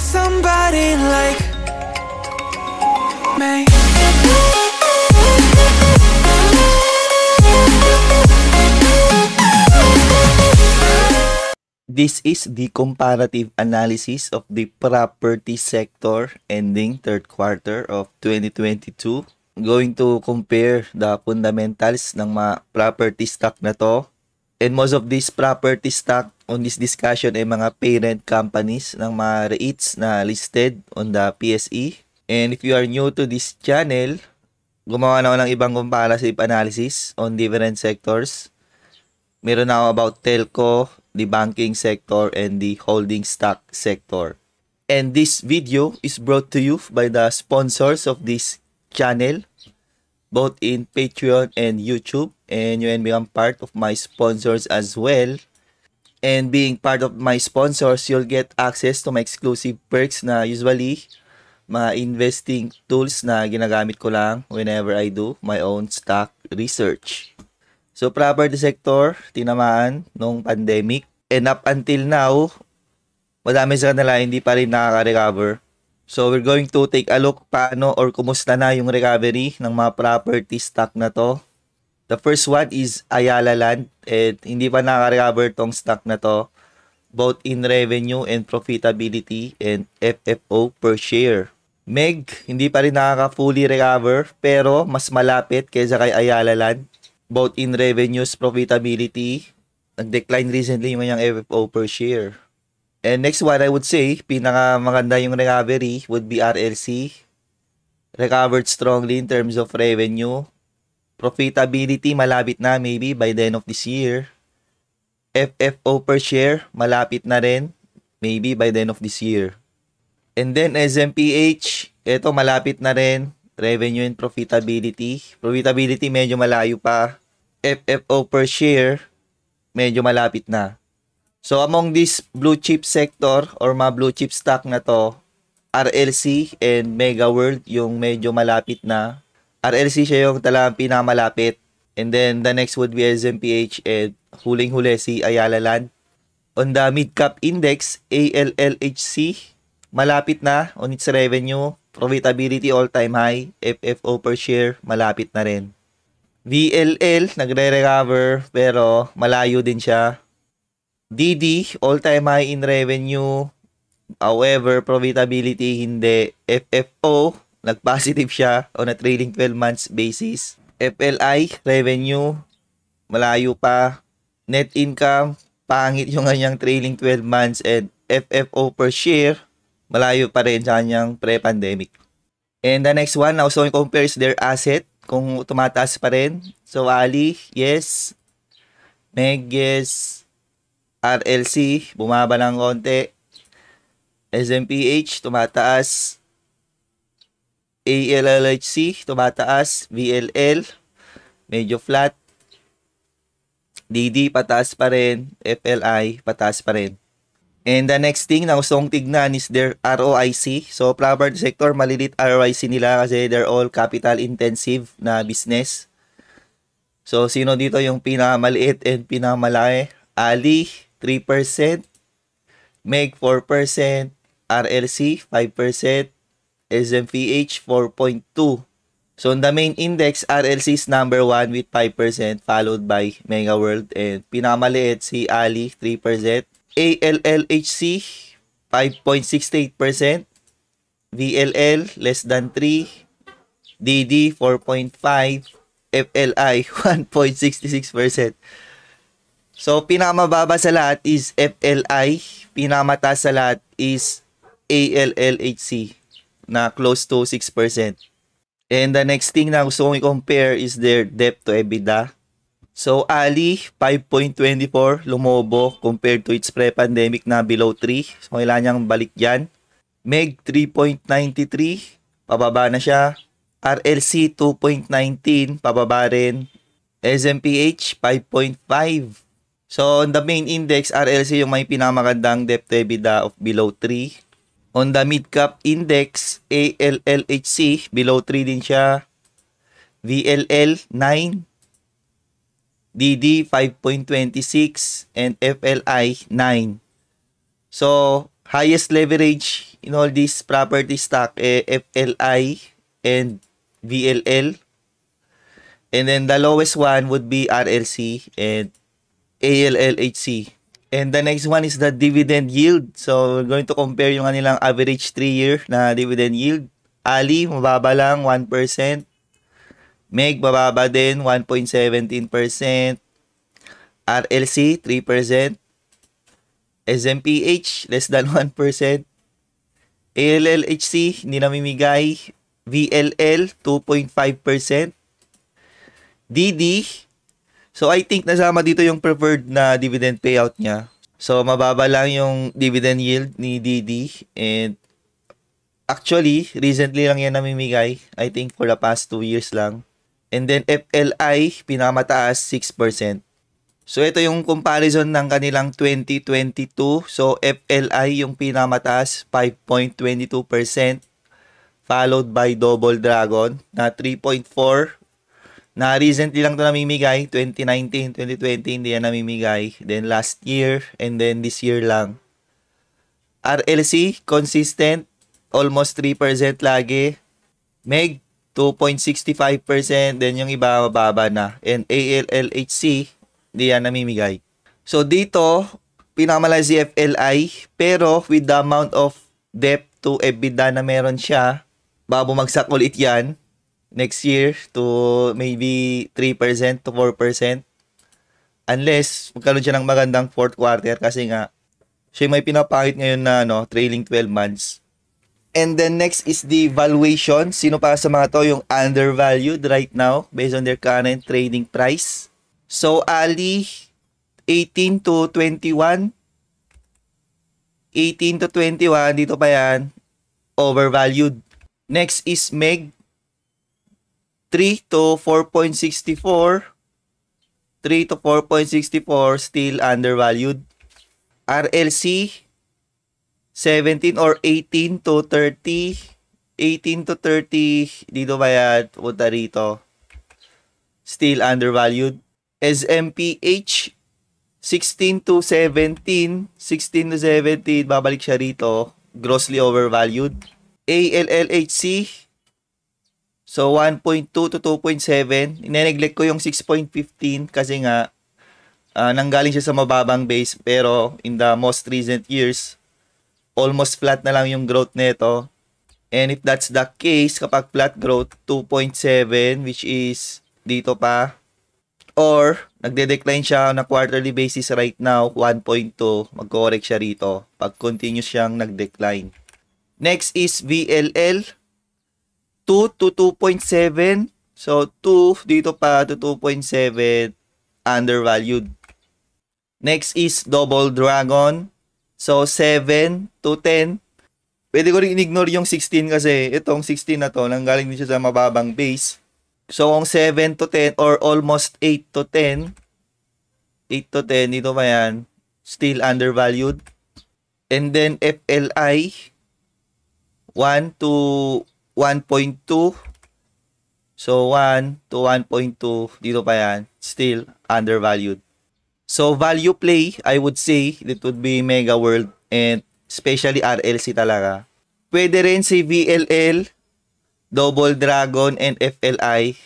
somebody like me. This is the comparative analysis of the property sector ending third quarter of 2022. Going to compare the fundamentals ng mga property stock na to. And most of these property stock on this discussion ay mga parent companies ng mga REITs na listed on the PSE. And if you are new to this channel, gumawa na ako ng ibang comparative analysis on different sectors. Meron na ako about telco, the banking sector, and the holding stock sector. And this video is brought to you by the sponsors of this channel, both in Patreon and YouTube. And you can become part of my sponsors as well. And being part of my sponsors, you'll get access to my exclusive perks na usually mga investing tools na ginagamit ko lang whenever I do my own stock research. So, property sector, tinamaan nung pandemic. And up until now, madami sa kanila hindi pa rin nakaka-recover. So, we're going to take a look paano or kumusta na yung recovery ng mga property stock na to. The first one is Ayala Land. And hindi pa nakaka-recover tong stock na to both in revenue and profitability and FFO per share. Meg, hindi pa rin nakaka-fully recover pero mas malapit kaysa kay Ayala Land both in revenues, profitability, nag-decline recently yung kanyang FFO per share. And next one, I would say, pinaka maganda yung recovery would be RLC. Recovered strongly in terms of revenue. Profitability, malapit na maybe by the end of this year. FFO per share, malapit na rin maybe by the end of this year. And then SMPH, ito malapit na rin revenue and profitability. Profitability medyo malayo pa. FFO per share, medyo malapit na. So among this blue chip sector or mga blue chip stock na to, RLC and Mega World yung medyo malapit na. RLC siya yung talagang pinamalapit. And then the next would be SMPH and huling-huli si Ayala Land. On the mid-cap index, ALLHC, malapit na on its revenue Profitability all-time high. FFO per share, malapit na rin. VLL, nagre-recover pero malayo din siya. DD, all-time high in revenue. However, profitability hindi. FFO, nag-positive siya on a trailing 12 months basis. FLI, revenue, malayo pa. Net income, pangit yung kanyang trailing 12 months and FFO per share, malayo pa rin sa kanyang pre-pandemic. And the next one, also compares their asset kung tumataas pa rin. So, Ali, yes. Meg, yes. RLC, bumaba lang konti. SMPH, tumataas. ALLHC, tumataas. VLL, medyo flat. DD, pataas pa rin. FLI, pataas pa rin. And the next thing na gusto kong tignan is their ROIC. So, property sector, malilit ROIC nila kasi they're all capital intensive na business. So, sino dito yung pinakamaliit and pinakamalaki? Ali, 3%. Meg, 4%. RLC, 5%. SMPH, 4.2%. So, on the main index, RLC is number 1 with 5%, followed by Mega World. And pinakamaliit si Ali, 3%. ALLHC 5.68%, VLL less than 3, DD 4.5, FLI 1.66%. So pinakamababa sa lahat is FLI, pinakamataas sa lahat is ALLHC na close to 6%. And the next thing na gusto kong i-compare is their debt to EBITDA. So, Ali, 5.24, lumobo compared to its pre-pandemic na below 3. So, kailangan niyang balik yan. Meg, 3.93, pababa na siya. RLC, 2.19, pababa rin. SMPH, 5.5. So, on the main index, RLC yung may pinamagandang debt to EBITDA of below 3. On the mid-cap index, ALLHC, below 3 din siya. VLL, 9. DD 5.26 and FLI 9. So, highest leverage in all these property stock eh, FLI and VLL. And then the lowest one would be RLC and ALLHC. And the next one is the dividend yield. So, we're going to compare yung kanilang average 3-year na dividend yield. Ali, mababa lang, 1%. Meg, mababa din, 1.17%. RLC, 3%. SMPH, less than 1%. ALLHC, hindi namimigay. VLL, 2.5%. DD, so I think nasama dito yung preferred na dividend payout niya. So mababa lang yung dividend yield ni DD and actually recently lang yan namimigay. I think for the past 2 years lang. And then FLI, pinakamataas 6%. So ito yung comparison ng kanilang 2022. So FLI yung pinamataas 5.22% followed by Double Dragon na 3.4 na recently lang to namimigay 2019, 2020 hindi yan namimigay. Then last year and then this year lang. RLC consistent almost 3% lagi. Meg 2.65% then yung iba mababa na. And ALLHC hindi yan namimigay. So dito, pinakamalaki si FLI, pero with the amount of debt to EBITDA na meron siya, babumagsak ulit yan next year to maybe 3% to 4%. Unless magkaroon siya ng magandang fourth quarter kasi nga siya may pinapakit ngayon na no, trailing 12 months. And then next is the valuation. Sino pa sa mga to yung undervalued right now based on their current trading price? So, Ali, 18 to 21. 18 to 21, dito pa yan, overvalued. Next is Meg, 3 to 4.64. 3 to 4.64, still undervalued. RLC, 17 or 18 to 30. 18 to 30, dito ba yan? Punta rito. Still undervalued. SMPH 16 to 17, 16 to 17, babalik siya rito, grossly overvalued. ALLHC, so 1.2 to 2.7, ineneglect ko yung 6.15 kasi nga, uh, nanggaling siya sa mababang base, pero in the most recent years, almost flat na lang yung growth nito. And if that's the case, kapag flat growth, 2.7, which is dito pa, Or, nagde-decline siya na quarterly basis right now, 1.2. Mag-correct siya rito pag continuous siyang nag-decline. Next is VLL, 2 to 2.7. So, 2 dito pa to 2.7, undervalued. Next is Double Dragon. So, 7 to 10. Pwede ko rin ignore yung 16 kasi itong 16 na to, nanggaling din siya sa mababang base. So, kung 7 to 10 or almost 8 to 10, 8 to 10, dito ba yan? Still undervalued. And then, FLI, 1 to 1.2. So, 1 to 1.2, dito pa yan? Still undervalued. So, value play, I would say, it would be Mega World and especially RLC talaga. Pwede rin si VLL, Double Dragon, and FLI.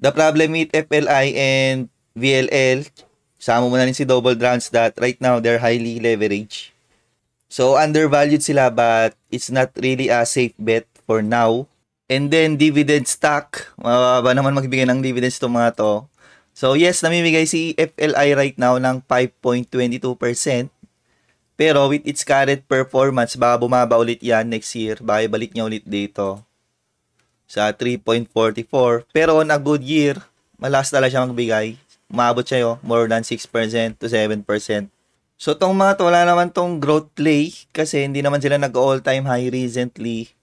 The problem with FLI and VLL, sama mo na rin si Double Dragons that right now they're highly leveraged. So undervalued sila but it's not really a safe bet for now. And then dividend stock, mababa naman magbigay ng dividends to mga to. So yes, namimigay si FLI right now ng 5.22%. Pero with its current performance, baka bumaba ulit yan next year. Baka balik niya ulit dito sa 3.44. Pero on a good year, malas talaga siya magbigay. Umabot siya yo, more than 6% to 7%. So tong mga to, wala naman tong growth play kasi hindi naman sila nag-all time high recently.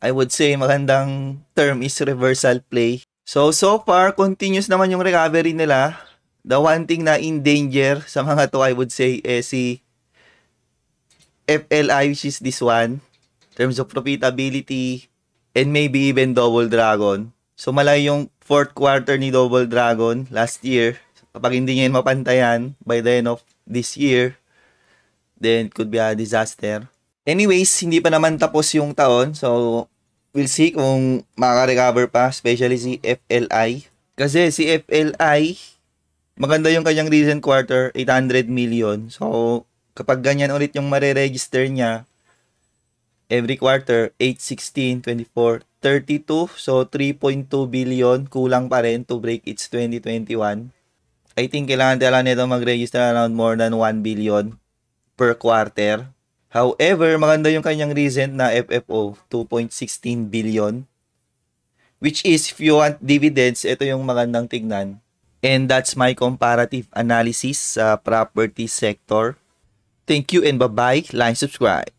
I would say magandang term is reversal play. So so far, continuous naman yung recovery nila. The one thing na in danger sa mga to I would say eh si FLI which is this one. In terms of profitability, and maybe even Double Dragon. So malaki yung fourth quarter ni Double Dragon last year. Kapag hindi niya mapantayan by the end of this year, then it could be a disaster. Anyways, hindi pa naman tapos yung taon. So, we'll see kung makaka-recover pa, especially si FLI. Kasi si FLI, maganda yung kanyang recent quarter, 800 million. So, kapag ganyan ulit yung mare-register niya, every quarter, 8, 16, 24, 32. So, 3.2 billion. Kulang pa rin to break its 2021. I think kailangan talaga nito mag-register around more than 1 billion per quarter. However, maganda yung kanyang recent na FFO, 2.16 billion. Which is, if you want dividends, ito yung magandang tignan. And that's my comparative analysis sa property sector. Thank you and bye-bye. Like, subscribe.